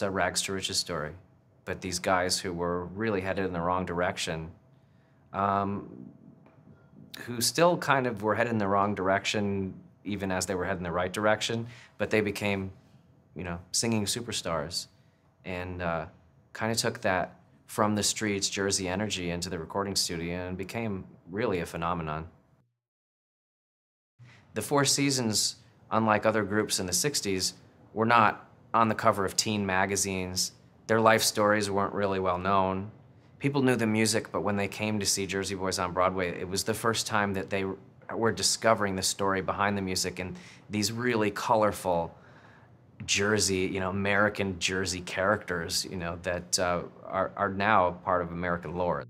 It's a rags to riches story. But these guys who were really headed in the wrong direction, um, who still kind of were headed in the wrong direction even as they were heading in the right direction, but they became, you know, singing superstars and uh, kind of took that from the streets Jersey energy into the recording studio and became really a phenomenon. The Four Seasons, unlike other groups in the 60s, were not on the cover of teen magazines. Their life stories weren't really well known. People knew the music, but when they came to see Jersey Boys on Broadway, it was the first time that they were discovering the story behind the music and these really colorful Jersey, you know, American Jersey characters, you know, that uh, are, are now part of American lore.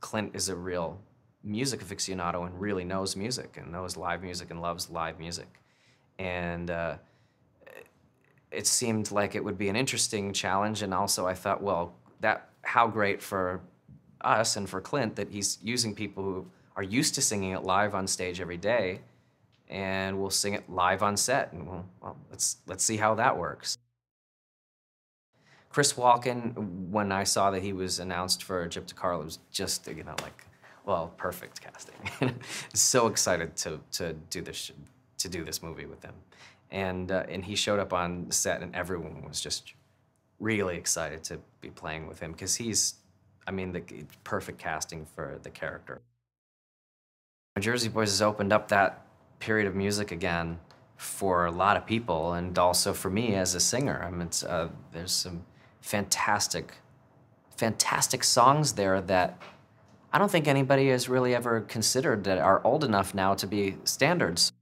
Clint is a real music aficionado and really knows music and knows live music and loves live music. And uh, it seemed like it would be an interesting challenge. And also I thought, well, that how great for us and for Clint that he's using people who are used to singing it live on stage every day and we'll sing it live on set. And we'll, well, let's, let's see how that works. Chris Walken, when I saw that he was announced for Gyp DeCarlo, was just, you know, like, well, perfect casting. so excited to, to, do this, to do this movie with him. And, uh, and he showed up on set and everyone was just really excited to be playing with him because he's, I mean, the perfect casting for the character. Jersey Boys has opened up that period of music again for a lot of people and also for me as a singer. I mean, uh, there's some fantastic, fantastic songs there that I don't think anybody has really ever considered that are old enough now to be standards.